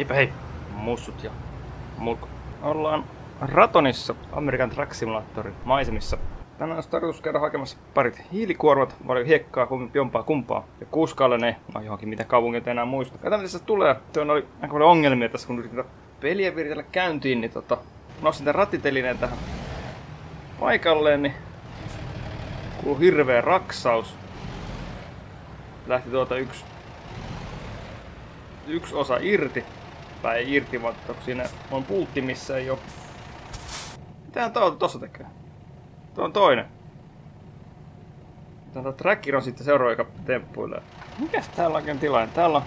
Heipä hei, mussut ja mulko. Ollaan Ratonissa, Amerikan Truck Simulatorin maisemissa. Tänään olisi tarkoitus käydä hakemassa parit hiilikuormat, paljon hiekkaa, jompaa kumpaa. Ja kuskalle ne, no johonkin mitä kaupungit enää muista. Katsotaan mitä tässä tulee. Tuon oli aika paljon ongelmia tässä, kun yritin peliä viritellä käyntiin, niin tota, nostin tämän rattitelineen tähän paikalleen, niin kuuluu hirveä raksaus. Lähti tuota yksi, yksi osa irti. Ei irti, vaan siinä on pultti, missä ei oo... Mitähän tuo tossa tekee? Tuo on toinen. Tämä tracker on sitten seuraava, joka temppuilee. Mikäs täällä oikein tilanne? Täällä on...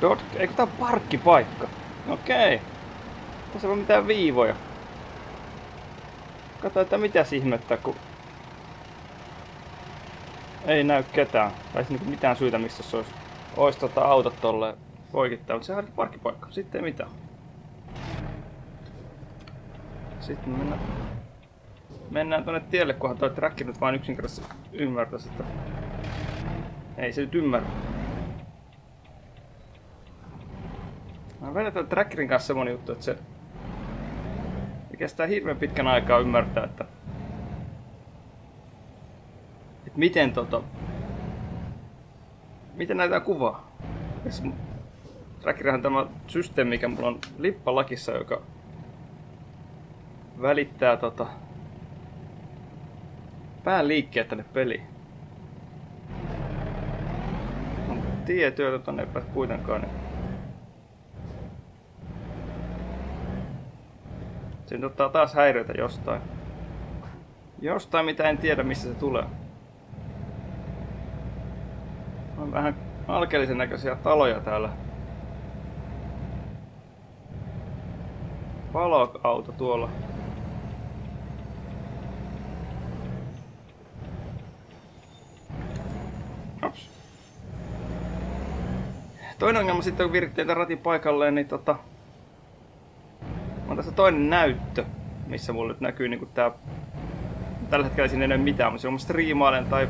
Dot... Eikö tää on parkkipaikka? Okei. Tässä ei ole mitään viivoja. Katso, että mitä ihmettä, kun... Ei näy ketään. Tai siis niinku mitään syytä, mistä se olisi, olisi tota autot tolleen poikittaa. Mutta sehän on parkkipaikka. Sitten ei mitään. Sitten mennään, mennään tuonne tielle, kunhan toi track nyt vain yksinkertaisesti ymmärtäisi, että ei se nyt ymmärrä. Mä vedetään trackerin kanssa semmonen juttu, että se, se kestää hirveän pitkän aikaa ymmärtää, että, että miten tota, miten näitä kuvaa. Trackerihan tämä systeemi, mikä mulla on lippalakissa, joka välittää tota, pään liikkeet tänne peliin. On tietyötä tonne ei kuitenkaan. Niin. Siinä ottaa taas häiriötä jostain. Jostain mitä en tiedä missä se tulee. On vähän alkeellisen näköisiä taloja täällä. Paloauto tuolla. Ops. Toinen ongelma sitten, kun virittiin ratin paikalleen, niin tota... On tässä toinen näyttö, missä mulle nyt näkyy niinku tää... Tällä hetkellä siinä ei näy mitään, mutta jos striimailen tai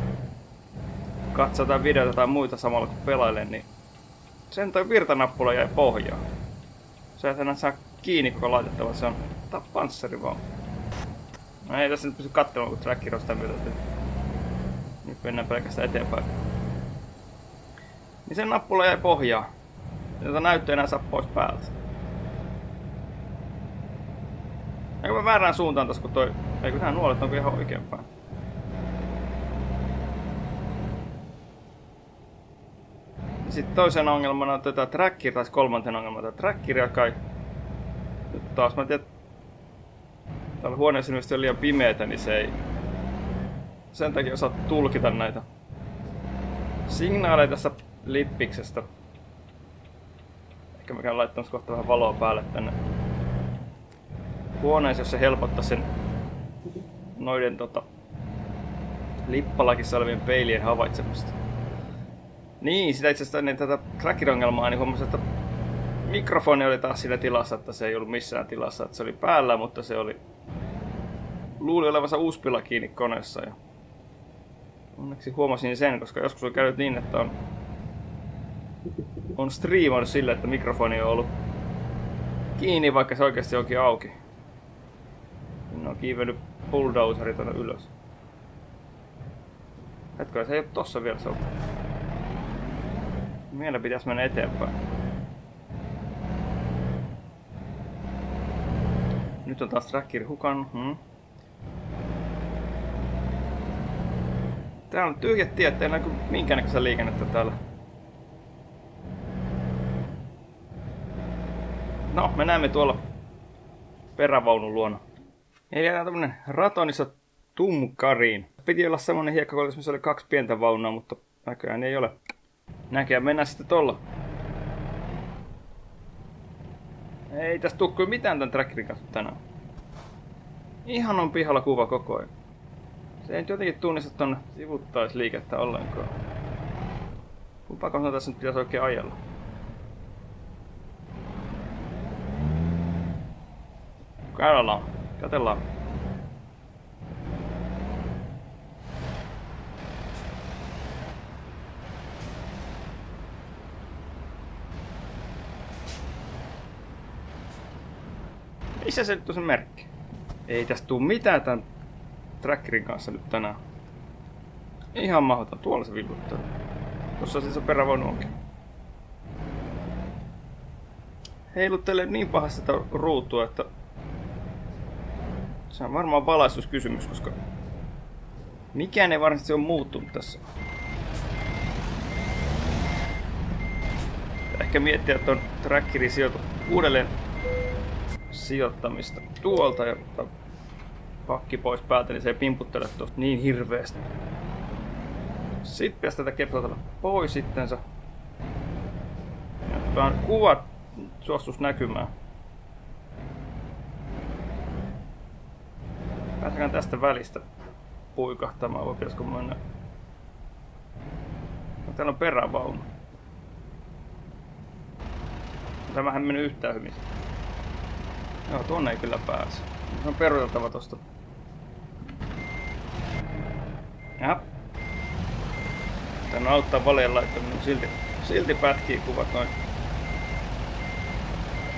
katsotaan videota tai muita samalla kun pelailen, niin sen toi virtanappula jäi pohjaan. Se ei saa kiinni koko laitettava, se on tää panssari vaan. No ei tässä nyt pysy kattelemaan, kun tracker on sitä myötä, nyt mennään pelkästään eteenpäin. Niin sen nappula jäi pohjaan. Jota näyttö enää saa pois päältä. Eikö mä väärään suuntaan tässä, kun toi... Eikö tää nuolet onko ihan oikeinpäin? Sitten toisen ongelmana on tätä trackir, tai kolmanten ongelmana tätä trackiria kai. Nyt taas mä tiedän, täällä huoneessa ilmeisesti on liian pimeätä, niin se ei sen takia osaa tulkita näitä signaaleja tässä lippiksestä. Ehkä mä käyn laittamassa kohta vähän valoa päälle tänne huoneeseen, jos se helpottaa sen noiden tota, lippalakissa olevien peilien havaitsemista. Niin, sitä itse asiassa ennen tätä tracker-ongelmaa, niin huomasin, että mikrofoni oli taas siinä tilassa, että se ei ollut missään tilassa, että se oli päällä, mutta se oli... Luuli olevansa uuspilla kiinni koneessa ja... Onneksi huomasin sen, koska joskus on käynyt niin, että on... On striimannut sille, että mikrofoni on ollut kiinni, vaikka se oikeasti onkin auki. Ne on kiivennyt bulldozeri tonne ylös. Hetkö, se ei ole tossa vielä se on. Meillä pitäisi mennä eteenpäin. Nyt on taas trackeri hukan. Hmm. Täällä on tyhjät tiet, ei näy minkäännäköistä liikennettä täällä. No, me näemme tuolla perävaunun luona. Eli jää tämmönen ratonissa tumkariin. Piti olla semmonen hiekkakoulutus, missä oli kaksi pientä vaunua, mutta näköjään ei ole. Näköjään mennään sitten tolla. Ei tästä tuu kyllä mitään tän trackerin kanssa tänään. Ihan on pihalla kuva koko ajan. Se ei nyt jotenkin tunnista ton sivuttaisliikettä ollenkaan. Kumpa kohta tässä nyt pitäisi oikein ajalla? Käydään. Katellaan. Missä se nyt on se merkki? Ei tästä tuu mitään tämän trackerin kanssa nyt tänään. Ihan mahdoton. Tuolla se villuttaa. Tuossa siis se perävaunu onkin. Heiluttelee niin pahasti sitä ruutua, että se on varmaan valaistuskysymys, koska mikään ei varmasti ole muuttunut tässä. Ehkä miettiä, että on trackerin sijoitu uudelleen sijoittamista tuolta ja pakki pois päältä, niin se ei pimputtele tuosta niin hirveästi. Sitten pitäisi tätä kepsotella pois sittensä. Ja kuvat suostus näkymään. Pääsekään tästä välistä puikahtamaan, vai pitäisikö mennä? No, täällä on perävaunu. Tämähän meni yhtään hyvin. Joo, tuonne ei kyllä pääse. Se on peruuteltava tosta. Ja. Tänne auttaa valien laittaminen, silti, silti pätkii kuvat noin.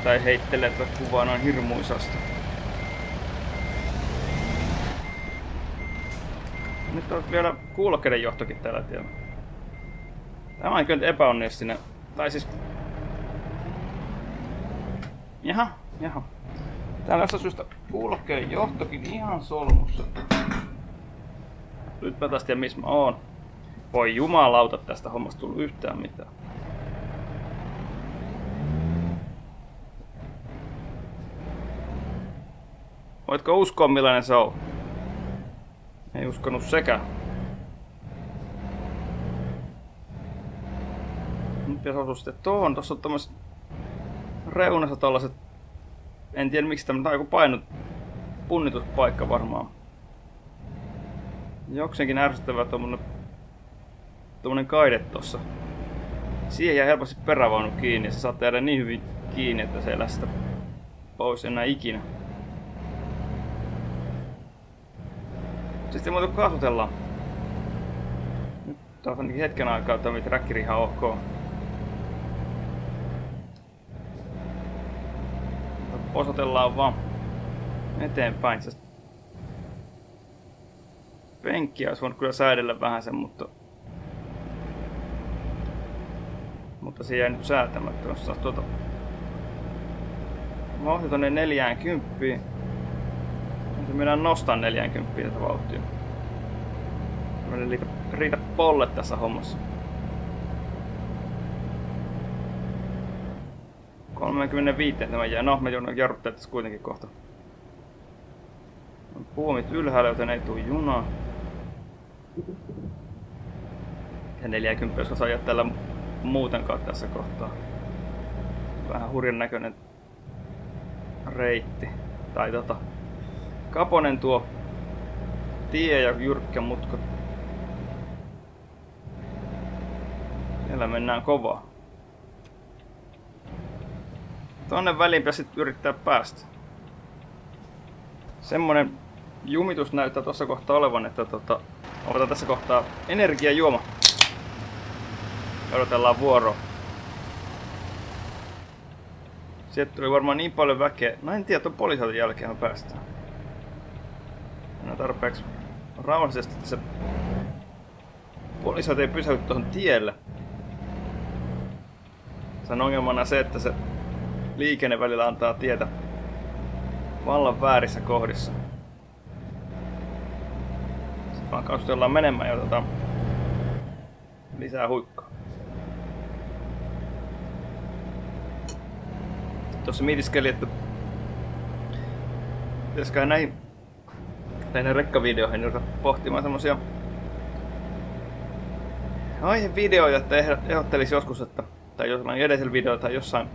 Tai heittelee tätä kuvaa noin hirmuisasti. Nyt on vielä kuulokkeiden johtokin täällä tiellä. Tämä on kyllä epäonnistinen. Tai siis... Jaha, jaha. On syystä kuulokkeiden johtokin ihan solmussa. Nyt mä taas tiedän missä mä oon. Voi jumalauta tästä hommasta tullut yhtään mitään. Voitko uskoa millainen se on? Ei uskonut sekä. Nyt pitäisi osua sitten tuohon. Tuossa on tämmöiset reunassa tällaiset... En tiedä miksi tämä on joku painut punnituspaikka varmaan. Jokseenkin ärsyttävä tuommoinen tuommoinen kaide tossa. Siihen jää helposti perävaunu kiinni ja se saattaa jäädä niin hyvin kiinni, että se ei lästä pois enää ikinä. Sitten muuten kaasutellaan. Nyt taas ainakin hetken aikaa toimii trackeri ihan ok. Osoitellaan vaan eteenpäin. Se penkkiä olisi voinut kyllä säädellä vähän sen, mutta mutta se jäi nyt säätämättä. Jos saisi tuota vauhti tonne 40. Se mennään nostaa 40 tätä vauhtia. Meillä ei riitä polle tässä hommassa. 35 tämä jää. No, me joudun jarruttaa tässä kuitenkin kohta. Puomit ylhäällä, joten ei tule junaa. Ja 40 jos ajaa tällä muutenkaan tässä kohtaa. Vähän hurjan näköinen reitti. Tai tota, kaponen tuo tie ja jyrkkä mutka. Siellä mennään kovaa. Tonne väliin pitäisi yrittää päästä. Semmonen jumitus näyttää tuossa kohtaa olevan, että tota, otetaan tässä kohtaa energiajuoma. Odotellaan vuoro. Sieltä tuli varmaan niin paljon väkeä. No en tiedä, tuon poliisin jälkeen päästään. No tarpeeksi rauhallisesti, että se poliisat ei pysähdy tuohon tielle. Se on ongelmana se, että se liikenne välillä antaa tietä vallan väärissä kohdissa. Sitten vaan kaustellaan menemään ja otetaan lisää huikkaa. Tuossa mietiskelin, että pitäisikö näihin näihin rekkavideoihin ruveta pohtimaan semmosia aihevideoja, että ehdottelisi joskus, että tai jollain edellisellä videolla tai jossain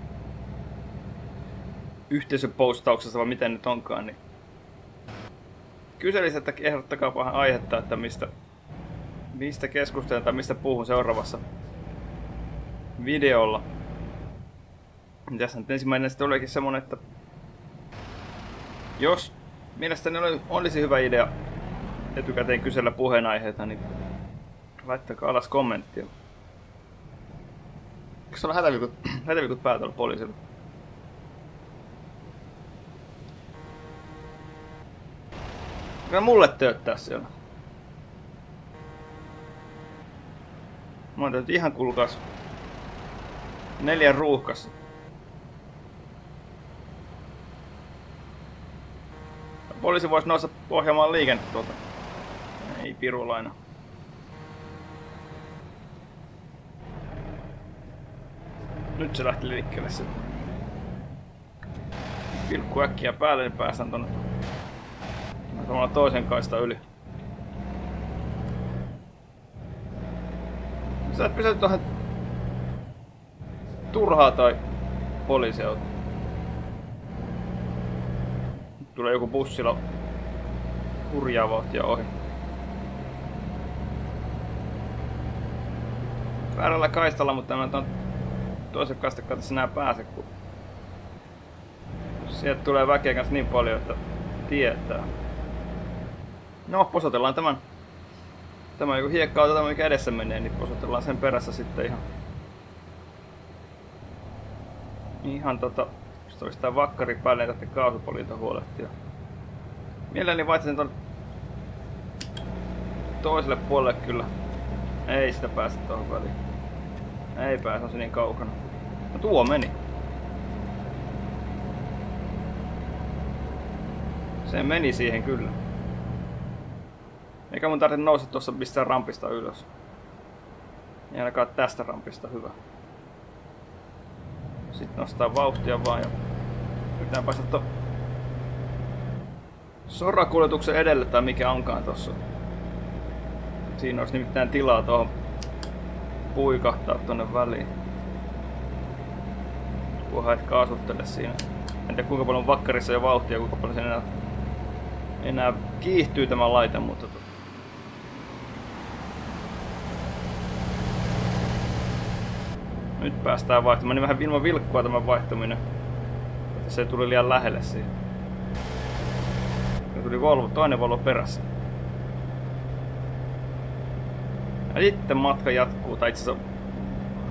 yhteisöpostauksessa vai miten nyt onkaan, niin kyselisi, että ehdottakaa vähän aihetta, että mistä, mistä keskustelen tai mistä puhun seuraavassa videolla. Tässä nyt ensimmäinen sitten olikin semmonen, että jos mielestäni olisi hyvä idea etukäteen kysellä puheenaiheita, niin laittakaa alas kommenttia. Eikö se ole hätävikut, hätävikut päätöllä poliisilla? Kyllä mulle tööttää siellä. Mä oon ihan kulkas. Neljän ruuhkassa. Poliisi voisi nousta ohjaamaan liikennettä tuolta. Ei pirulaina. Nyt se lähti liikkeelle se. Pilkku äkkiä päälle, niin päästään tonne samalla toisen kaista yli. Sä et pysähdy tuohon turhaa tai poliisiauto. Tulee joku bussilla hurjaa vauhtia ohi. Väärällä kaistalla, mutta mä ton toisen kaistan tässä enää pääse, kun sieltä tulee väkeä kanssa niin paljon, että tietää. No, posotellaan tämän. Tämä joku hiekka tämä mikä edessä menee, niin posotellaan sen perässä sitten ihan. Ihan tota, jos olisi tää vakkari päälle, niin kaasupolilta huolehtia. Mielelläni vaihtaisin ton toiselle puolelle kyllä. Ei sitä päästä tuohon väliin. Ei pääse, on se niin kaukana. No tuo meni. Se meni siihen kyllä. Eikä mun tarvitse nousta tuossa mistään rampista ylös. Ei ainakaan tästä rampista hyvä. Sitten nostaa vauhtia vaan ja yritän päästä to sorakuljetuksen edelle tai mikä onkaan tossa. Siinä olisi nimittäin tilaa tuohon puikahtaa tonne väliin. Kunhan et kaasuttele siinä. En tiedä kuinka paljon vakkarissa jo vauhtia, kuinka paljon sen enää, enää kiihtyy tämä laite, mutta Nyt päästään vaihtamaan, niin vähän ilman vilkkua tämä vaihtaminen. Se tuli liian lähelle siihen. Ja tuli Volvo, toinen Volvo perässä. Ja sitten matka jatkuu, tai itse asiassa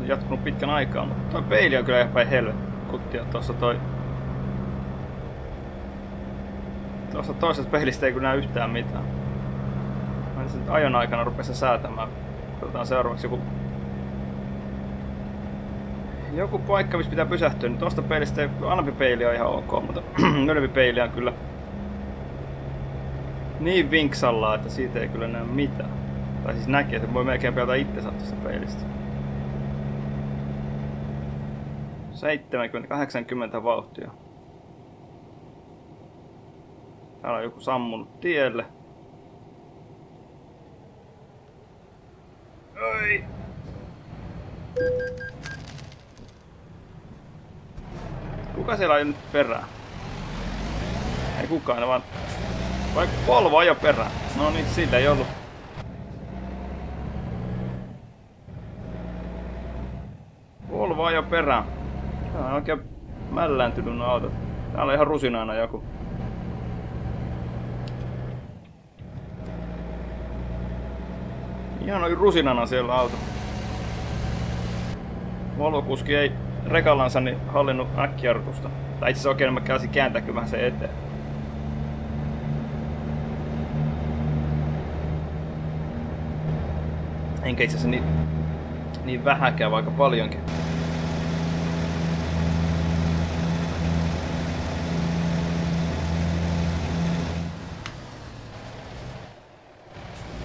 jatkunut pitkän aikaa, mutta toi peili on kyllä ihan päin helvettiä. Tuossa toi... Tuossa toisessa peilistä ei kyllä näe yhtään mitään. Mä ajon aikana rupesi säätämään. Otetaan seuraavaksi joku joku paikka, missä pitää pysähtyä. Niin tuosta peilistä alempi peili on ihan ok, mutta ylempi peili on kyllä niin vinksalla, että siitä ei kyllä näe mitään. Tai siis näkee, että voi melkein pelata itsensä tuosta peilistä. 70-80 vauhtia. Täällä on joku sammunut tielle. Oi! Kuka siellä on nyt perään? Ei kukaan, vaan... Vai Volvo ajo perään. No niin, sillä ei ollut. Volvo ajo perään. Tää on oikein mällääntynyt no autot. Täällä on ihan rusinaana joku. Ihan oli rusinana siellä auto. Volvo-kuski ei rekallansa niin hallinnut äkkijarrutusta. Tai itse asiassa oikein mä käsin kääntää vähän se eteen. Enkä itse asiassa niin, niin vähäkään, vaikka paljonkin.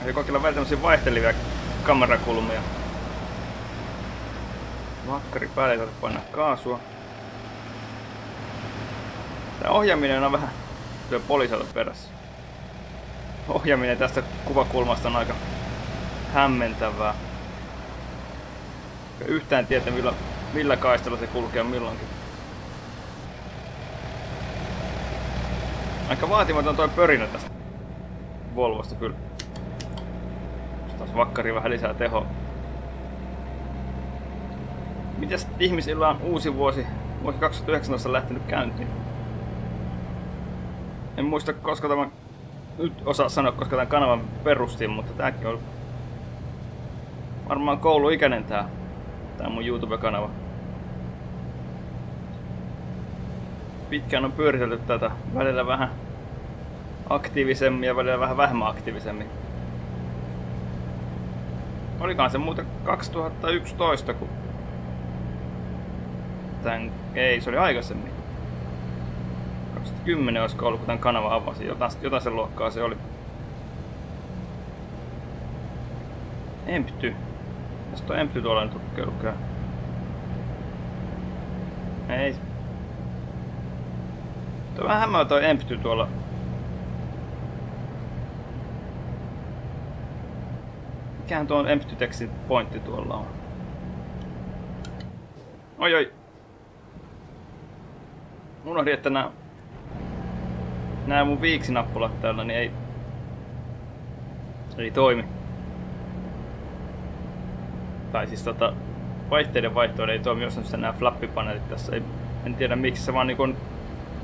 Ja kokeilla välillä tämmöisiä vaihtelivia kamerakulmia. Makkari päälle ei painaa kaasua. Tämä ohjaaminen on vähän työ poliisilla perässä. Ohjaaminen tästä kuvakulmasta on aika hämmentävää. Yhtään tietä millä, millä kaistalla se kulkee milloinkin. Aika vaatimaton toi pörinä tästä Volvosta kyllä. Taas vakkari vähän lisää tehoa. Mitäs ihmisillä on uusi vuosi, vuosi 2019 lähtenyt käyntiin? En muista koska tämä, nyt osaa sanoa koska tämän kanavan perustin, mutta tämäkin on varmaan kouluikäinen tää, tää mun YouTube-kanava. Pitkään on pyöritelty tätä, välillä vähän aktiivisemmin ja välillä vähän vähemmän aktiivisemmin. Olikaan se muuten 2011, kun... Tän... Ei, se oli aikaisemmin. 2010 olisiko ollut, kun tämän kanavan avasi. Jotain, jotain sen luokkaa se oli. Empty. Jos tuo Empty tuolla nyt lukee. Ei. Tuo vähän hämää toi Empty tuolla. Mikähän tuo on Empty Textin pointti tuolla on? Oi oi. Unohdin, että nämä, nämä mun viiksinappulat täällä niin ei, ei toimi. Tai siis tota, vaihteiden vaihtoehto ei toimi, jos on nämä flappipaneelit tässä. Ei, en tiedä miksi se vaan niin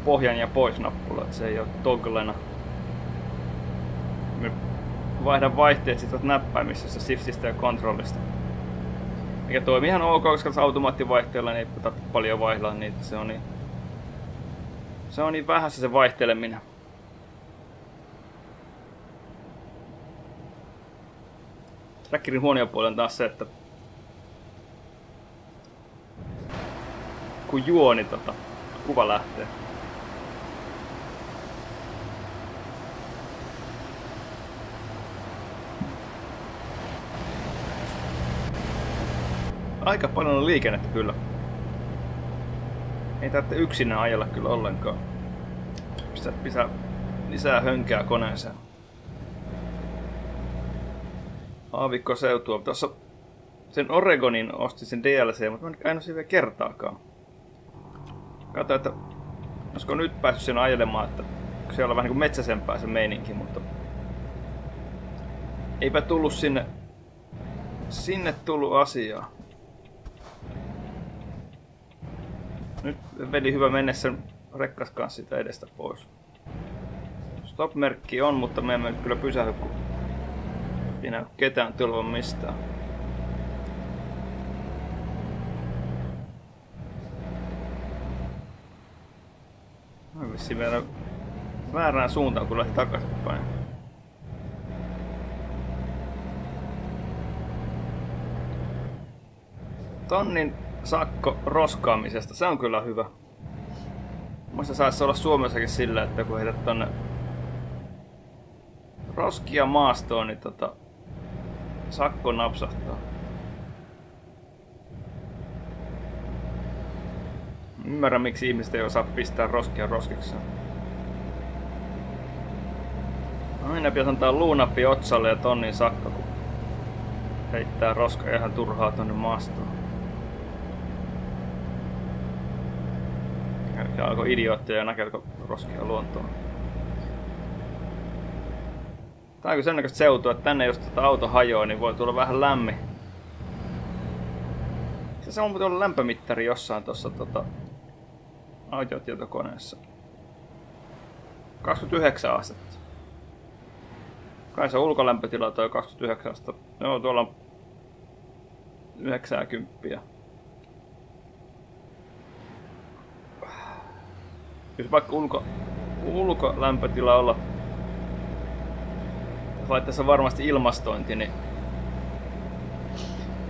pohjan ja pois nappula, että se ei ole togglena. Vaihdan vaihteet sitten näppäimissä shiftistä ja kontrollista. Mikä toimii ihan ok, koska automaattivaihteella niin ei paljon vaihdella niitä. Se on niin, se on niin vähässä se vaihteleminen. Trackerin huonoja puoli on taas se, että kun juo, niin tota, kuva lähtee. Aika paljon on liikennettä kyllä. Ei tarvitse yksinään ajella kyllä ollenkaan. Pistää, pistää lisää hönkää koneeseen. Aavikko seutua. Tuossa sen Oregonin osti sen DLC, mutta mä en ole vielä kertaakaan. Kato, että olisiko nyt päässyt sen ajelemaan, että siellä on vähän niin kuin metsäsempää se meininki, mutta eipä tullut sinne, sinne tullut asiaa. Veli hyvä mennä sen rekkas kanssa sitä edestä pois. Stop-merkki on, mutta me emme kyllä pysähdy, kun ei näy ketään tulevan mistään. Mä vissiin vielä väärään suuntaan, kun lähti takaisinpäin. Tonnin sakko roskaamisesta, se on kyllä hyvä. Muista saisi olla Suomessakin sillä, että kun heität tonne roskia maastoon, niin tota, sakko napsahtaa. Ymmärrän, miksi ihmiset ei osaa pistää roskia roskiksi. Aina pitäisi antaa luunappi otsalle ja tonnin sakka, kun heittää roska ihan turhaa tonne maastoon. Ja alkoi idiootteja ja näkelko roskia luontoon. Tää on sen näköistä seutua, että tänne jos tota auto hajoaa, niin voi tulla vähän lämmin. Se on muuten ollut lämpömittari jossain tuossa tota, aitiotietokoneessa. 29 astetta. Kai se ulkolämpötila toi 29 astetta. No tuolla on 90. Jos vaikka ulko, ulkolämpötila olla laitteessa varmasti ilmastointi, niin,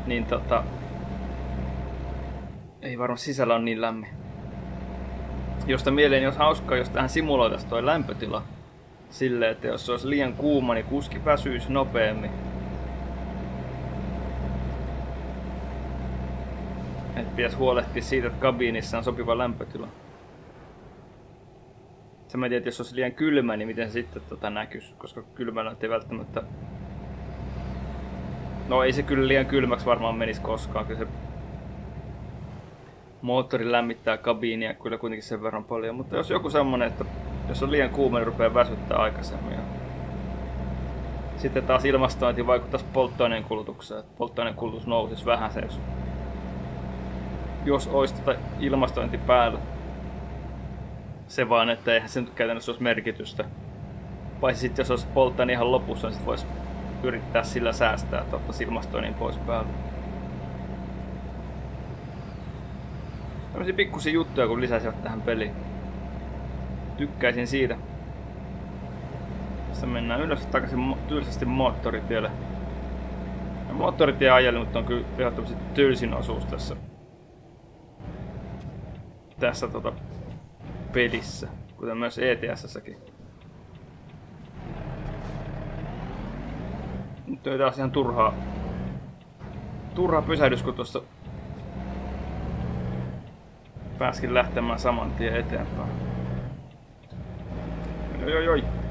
niin tota, ei varmasti sisällä on niin lämmin. Josta mieleen jos hauskaa, jos tähän simuloitaisiin toi lämpötila silleen, että jos se olisi liian kuuma, niin kuski väsyisi nopeammin. Et pitäisi huolehtia siitä, että kabiinissa on sopiva lämpötila. Sä mä tiedän, että jos olisi liian kylmä, niin miten se sitten tota näkyisi, koska kylmällä ei välttämättä... No ei se kyllä liian kylmäksi varmaan menisi koskaan, kyllä se moottori lämmittää kabiinia kyllä kuitenkin sen verran paljon, mutta jos joku semmonen, että jos on liian kuuma, niin rupeaa väsyttää aikaisemmin. Sitten taas ilmastointi vaikuttaisi polttoaineen kulutukseen. Polttoaineen kulutus nousisi vähän se, jos, jos olisi tota ilmastointi päällä. Se vaan, että eihän se nyt käytännössä olisi merkitystä. Paitsi sitten jos olisi polttoaine ihan lopussa, niin sitten voisi yrittää sillä säästää, että ottaisi ilmastoinnin pois päältä. Tämmöisiä pikkusia juttuja, kun lisäsivät tähän peliin. Tykkäisin siitä. Tässä mennään ylös takaisin tylsästi moottoritielle. Ja moottoritie ajelut on kyllä ehdottomasti tylsin osuus tässä, tässä tota pelissä, kuten myös ETS-säkin. Nyt ei taas ihan turhaa, turhaa pysähdys, kun tuossa pääskin lähtemään saman tien eteenpäin. Oi, oi, oi.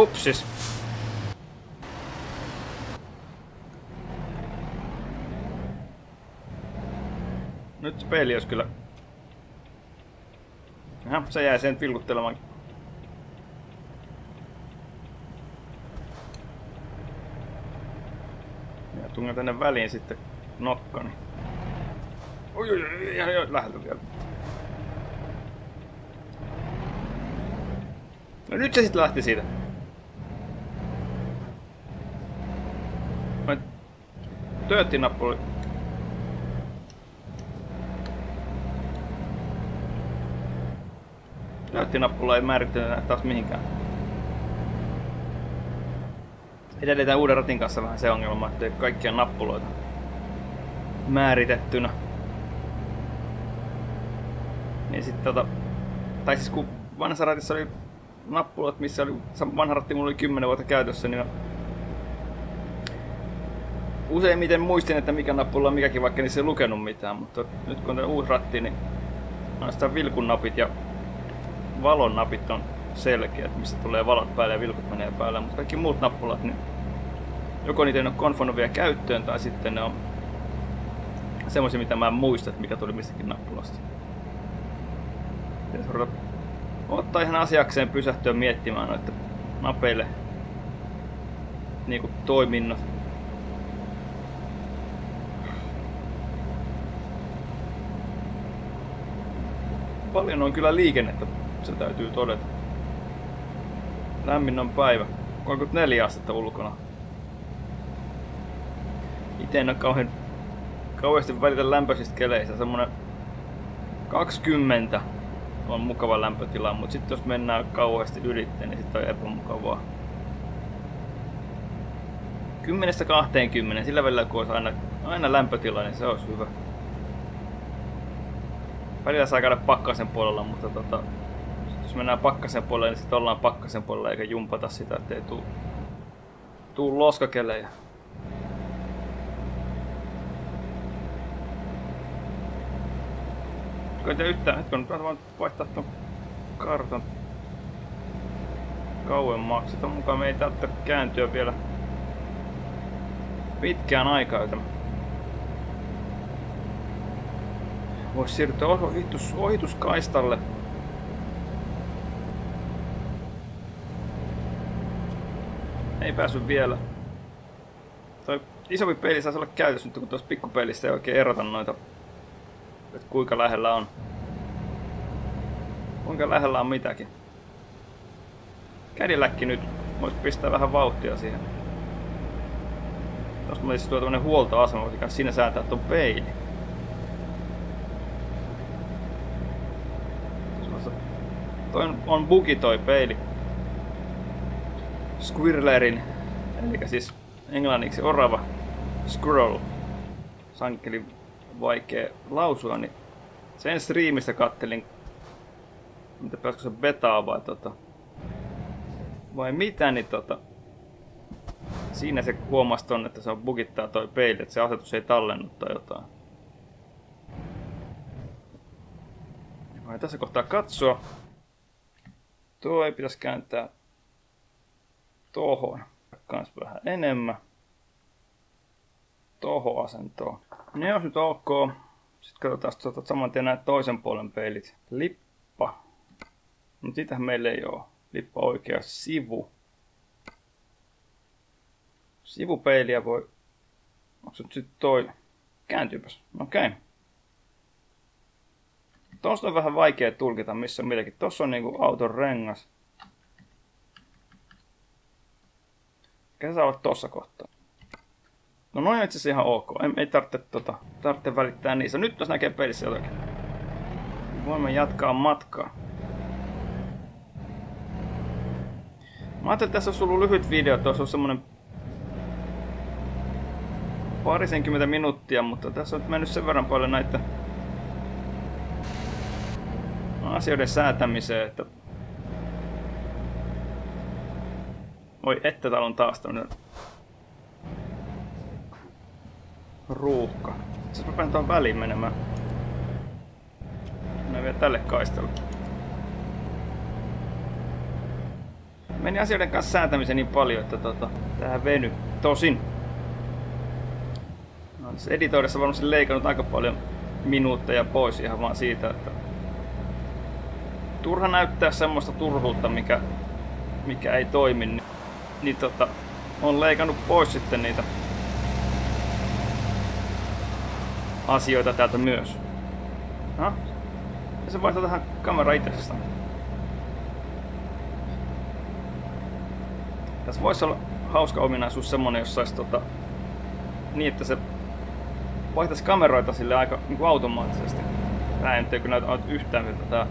Pupsis. Nyt se peli olisi kyllä... Aha, se jäi sen vilkuttelemaan. Ja tungan tänne väliin sitten nokkani. Oi, oi, oi, ihan jo läheltä vielä. No nyt se sitten lähti siitä. Tööttinappuli Näyttinappula ei määrittele taas mihinkään. Edelleen uuden ratin kanssa vähän se ongelma, että kaikkia nappuloita määritettynä. Niin sitten tota, tai siis kun vanhassa ratissa oli nappulat, missä oli, vanha ratti mulla oli 10 vuotta käytössä, niin useimmiten muistin, että mikä nappula on mikäkin, vaikka niissä ei lukenut mitään, mutta nyt kun on uusi ratti, niin ainoastaan vilkun napit ja valon napit on selkeät, mistä tulee valot päälle ja vilkut menee päälle, mutta kaikki muut nappulat, niin joko niitä ei ole konfonut vielä käyttöön, tai sitten ne on semmoisia, mitä mä en muista, että mikä tuli mistäkin nappulasta. Ja ottaa ihan asiakseen pysähtyä miettimään noita napeille niin toiminnot. Paljon on kyllä liikennettä se täytyy todeta. Lämmin on päivä. 34 astetta ulkona. Itse en ole kauhean, kauheasti välitä lämpöisistä keleistä. Semmonen 20 on mukava lämpötila, mutta sitten jos mennään kauheasti ylitte, niin sitten on epämukavaa. 10-20, sillä välillä kun olisi aina, aina lämpötila, niin se olisi hyvä. Välillä saa käydä pakkasen puolella, mutta tota, jos mennään pakkasen puolelle, niin sitten ollaan pakkasen puolella eikä jumpata sitä, ettei tuu, tuu loskakelejä. Kun te yhtään, nyt kun vaan vaihtaa tuon kartan kauemmaksi. Ton mukaan me ei tarvitse kääntyä vielä pitkään aikaa, joten voisi siirtyä ohitus, ohituskaistalle. Ei päässyt vielä. Toi isompi peli saisi olla käytössä nyt, kun tuossa pikkupelissä ei oikein erota noita, että kuinka lähellä on. Kuinka lähellä on mitäkin. Kädilläkki nyt voisi pistää vähän vauhtia siihen. Tuossa olisi tuo tämmönen huoltoasema, voisi siinä säätää tuon peili. Toi on bugi toi peili. Squirrelerin, eli siis englanniksi orava, squirrel, sankeli vaikea lausua, niin sen striimistä kattelin, mitä pääskö se betaa vai tota, vai mitä, niin tota, siinä se huomasi ton, että se on bugittaa toi peili, että se asetus ei tallennu tai jotain. Vai tässä kohtaa katsoa. Tuo ei pitäisi kääntää tohon kans vähän enemmän. Toho asentoon. Ne on nyt ok. Sitten katsotaan tuota saman tien näitä toisen puolen peilit. Lippa. Mutta sitähän meillä ei ole. Lippa oikea sivu. Sivupeiliä voi... Onko se nyt toi? Kääntyypäs. Okei. Okay. Tuosta on vähän vaikea tulkita, missä on mitäkin. Tuossa on niinku auton rengas. Ehkä saa olla tossa kohtaa. No noin on itse asiassa ihan ok. Ei, ei tarvitse, tota, tarvitse välittää niistä. Nyt tuossa näkee pelissä jotakin. Voimme jatkaa matkaa. Mä ajattelin, että tässä olisi ollut lyhyt video, olisi ollut semmonen parisenkymmentä minuuttia, mutta tässä on mennyt sen verran paljon näitä asioiden säätämiseen, että Oi, että täällä on taas tämmönen ruuhka. Siis mä pääsen tuon väliin menemään. Mennään vielä tälle kaistalle. Meni asioiden kanssa säätämiseen niin paljon, että tota, tähän veny. Tosin. Editoidessa varmasti leikannut aika paljon minuutteja pois ihan vaan siitä, että turha näyttää semmoista turhuutta, mikä, mikä ei toimi, niin, niin tota, on leikannut pois sitten niitä asioita täältä myös. Ha? Ja se vaihtaa tähän kamera itsestään. Tässä voisi olla hauska ominaisuus semmonen, jos saisi tota, niin, että se vaihtaisi kameroita sille aika niin automaattisesti. Tää ei nyt näytä yhtään miltä tää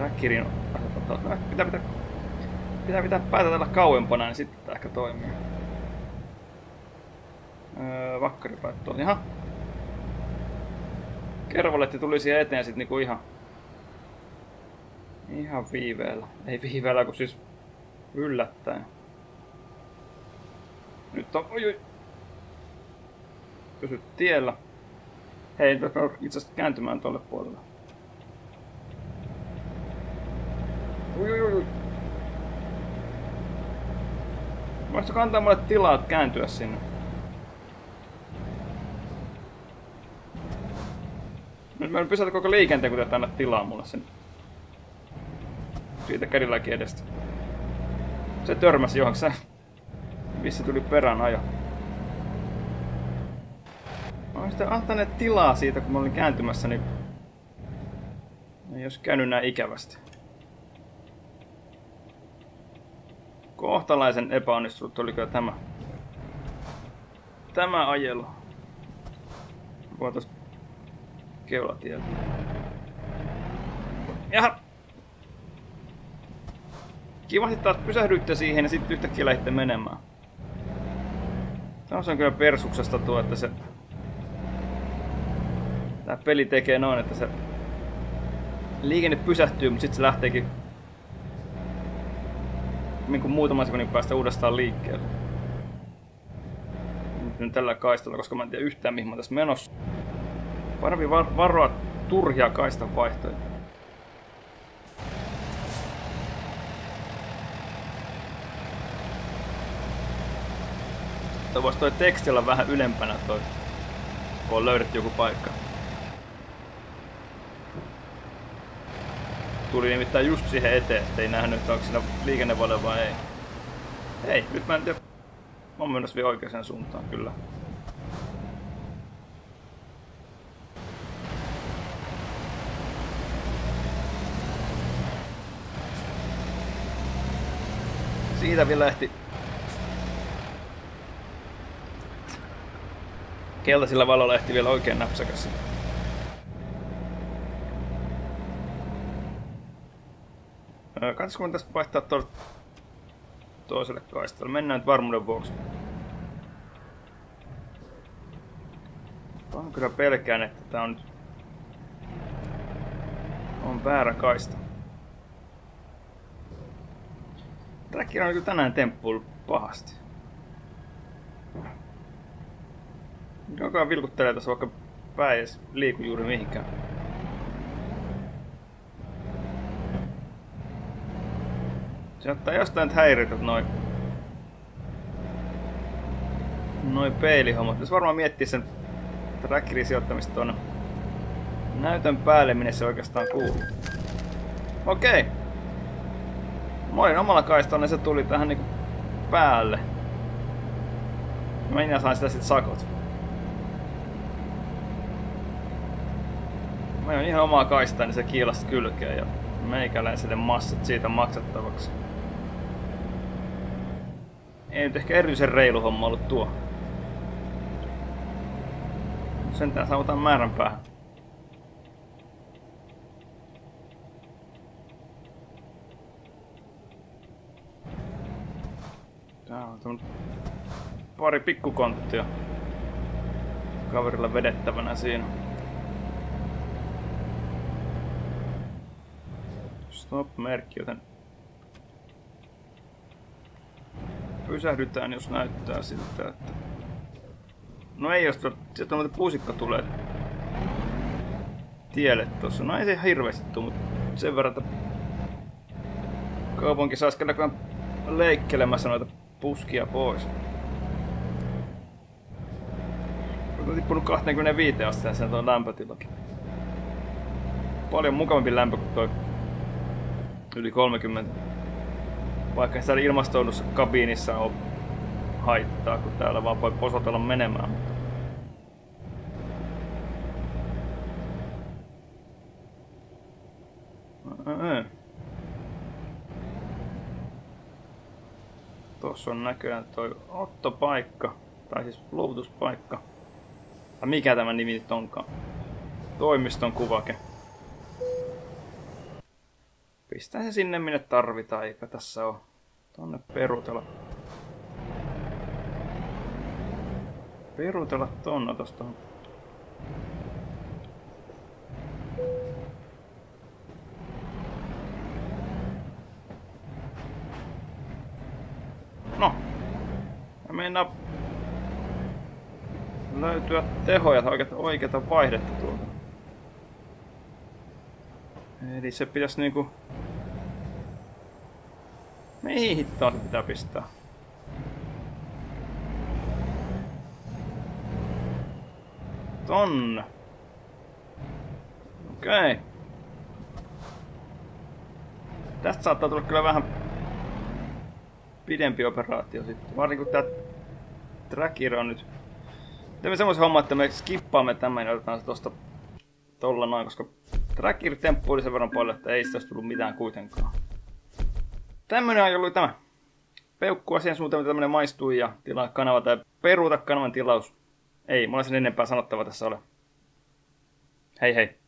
trackerin pitää, pitää, pitää pitää päätä tällä kauempana, niin sitten tää ehkä toimii. Öö, vakkaripäät tuolla. Ihan. Kervoletti tuli siihen eteen sit niinku ihan... Ihan viiveellä. Ei viiveellä, kun siis yllättäen. Nyt on... Oi, oi. Pysy tiellä. Hei, nyt itse asiassa kääntymään tuolle puolelle. Ui, ui, ui. Voisitko kantaa mulle tilaa kääntyä sinne? Nyt mä en pysäytä koko liikenteen, kun te annat tilaa mulle sen. Siitä kädilläkin edestä. Se törmäsi johonkin se. Missä tuli perään ajo. Mä oon sitten tilaa siitä, kun mä olin kääntymässä, niin ei jos käynyt näin ikävästi. Kohtalaisen epäonnistunut oliko tämä. Tämä ajelu. Voitais keulatieltä. Jaha! Kivasti taas pysähdyitte siihen ja sitten yhtäkkiä lähditte menemään. Tämä on kyllä persuksesta tuo, että se... Tämä peli tekee noin, että se liikenne pysähtyy, mutta sitten se lähteekin niin kuin muutaman sekunnin päästä uudestaan liikkeelle. Nyt tällä kaistalla, koska mä en tiedä yhtään mihin mä tässä menossa. Parempi var- varoa turhia kaistan vaihtoja. Toi vois toi teksti olla vähän ylempänä toi, kun on löydetty joku paikka. Tuli nimittäin just siihen eteen, ettei nähnyt, onko siinä liikennevale vai ei. Ei, nyt mä en tiedä. Mä oon menossa vielä oikeaan suuntaan, kyllä. Siitä vielä lähti keltaisilla valolla lähti vielä oikein napsakas. Katsotaan, kun tästä vaihtaa tuolle toiselle kaistalle. Mennään nyt varmuuden vuoksi. Mä kyllä pelkään, että tää on nyt... On väärä kaista. Tracker on kyllä tänään temppuillut pahasti. Joka vilkuttelee tässä vaikka pää ei liiku juuri mihinkään. Se ottaa jostain häiritä noin noin peilihommat. Jos varmaan miettii sen trackerin sijoittamista tuonne näytön päälle, minne se oikeastaan kuuluu. Okei. Moi, omalla kaistalla se tuli tähän niinku päälle. Minä sain sitä sit sakot. Mä oon ihan omaa kaistaa, niin se kiilasi kylkeen ja meikäläiselle massat siitä maksettavaksi. Ei nyt ehkä erityisen reilu homma ollut tuo. Sentään saavutaan määrän päähän. Tää on pari pikkukonttia kaverilla vedettävänä siinä. Stop-merkki, joten pysähdytään, jos näyttää siltä, että... No ei, jos sieltä noita puusikka tulee tielle tuossa. No ei se hirveästi tuu, mutta sen verran, että kaupunki saisi kyllä leikkelemässä noita puskia pois. On tippunut 25 asteen sen tuon lämpötilakin. Paljon mukavampi lämpö kuin toi yli 30. Vaikka siellä ilmastoidussa kabiinissa on haittaa, kun täällä vaan voi posotella menemään. Tuossa on näköjään toi ottopaikka, tai siis luovutuspaikka. Tai mikä tämä nimi nyt onkaan? Toimiston kuvake. Pistää se sinne minne tarvitaan, eikä tässä ole tonne perutella. Perutella tonne tosta. No. Ja mennään löytyä tehoja tai oikeata, oikeata vaihdetta tuolta. Eli se pitäisi niinku... Mihin hittoon se pitää pistää? Tonne. Okei. Okay. Tästä saattaa tulla kyllä vähän pidempi operaatio sitten. Varsinkin kun tää tracker on nyt Teemme semmoisen homman, että me skippaamme tämän ja otetaan se tosta tolla noin, koska tracker temppuili sen verran paljon, että ei sitä olisi tullut mitään kuitenkaan. Tämmönen on ollut tämä. Peukku asian suuntaan, mitä tämmönen maistuu ja tilaa kanava tai peruuta kanavan tilaus. Ei, mulla sen enempää sanottavaa tässä ole. Hei hei.